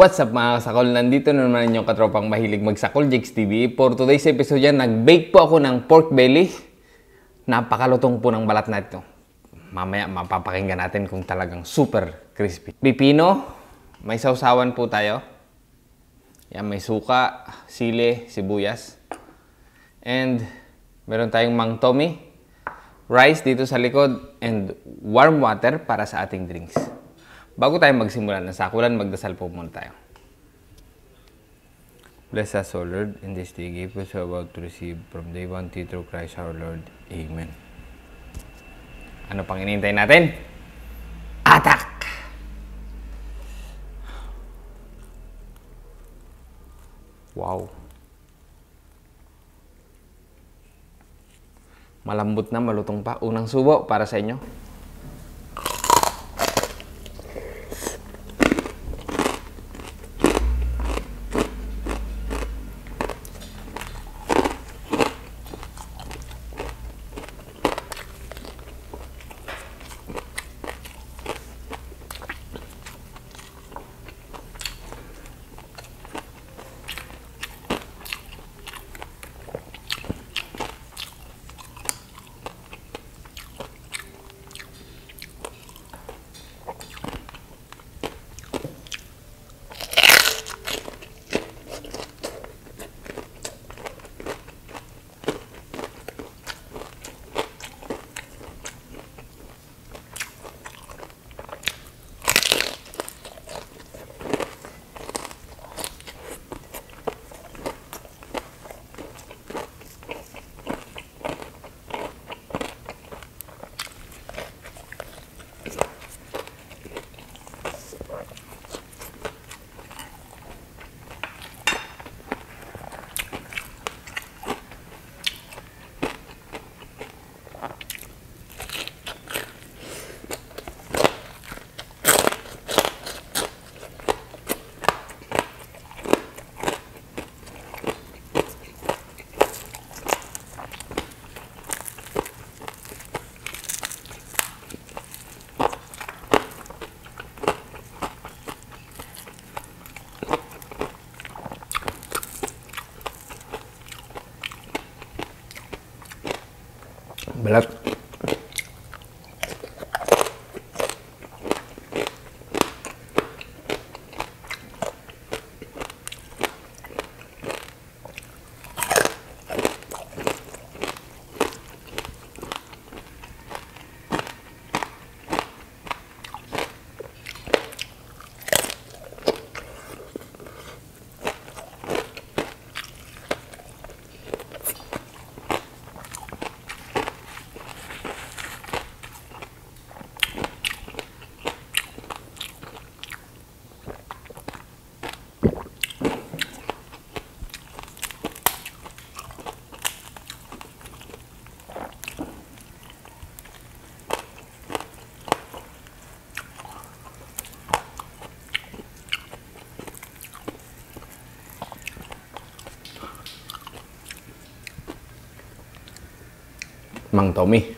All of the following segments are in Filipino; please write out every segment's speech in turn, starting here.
What's up mga kasakol? Nandito na naman inyong katropang mahilig magsakol, Jigs TV. For today's episode yan, nag-bake po ako ng pork belly. Napakalutong po ng balat na ito. Mamaya mapapakinggan natin kung talagang super crispy. Pipino, may sausawan po tayo. Yan, may suka, sili, sibuyas. And meron tayong mang tomi, rice dito sa likod, and warm water para sa ating drinks. Bago tayo magsimula ng sakulan, magdasal po muna tayo. Bless us, O Lord, in this day give us about to receive from day one through Christ our Lord. Amen. Ano pang inintay natin? Attack! Wow. Malambot na, malutong pa. Unang subo para sa inyo. Mang Tommy.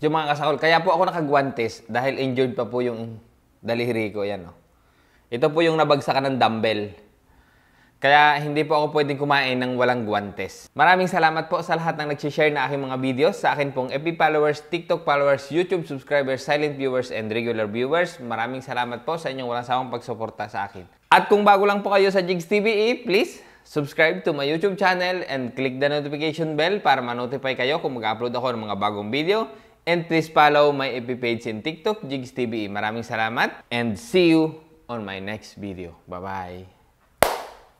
Yung mga kasakol. Kaya po ako nakagwantes dahil injured pa po yung daliri ko. Yan, oh. Ito po yung nabagsakan ng dumbbell. Kaya hindi po ako pwedeng kumain ng walang guwantes. Maraming salamat po sa lahat ng nag-share na aking mga videos, sa akin pong FB followers, TikTok followers, YouTube subscribers, silent viewers, and regular viewers. Maraming salamat po sa inyong walang sawang pagsuporta sa akin. At kung bago lang po kayo sa Jigs TV, please subscribe to my YouTube channel and click the notification bell para ma-notify kayo kung mag-upload ako ng mga bagong video. And please follow my FB page in TikTok, Jigs TV. Maraming salamat and see you on my next video. Bye-bye!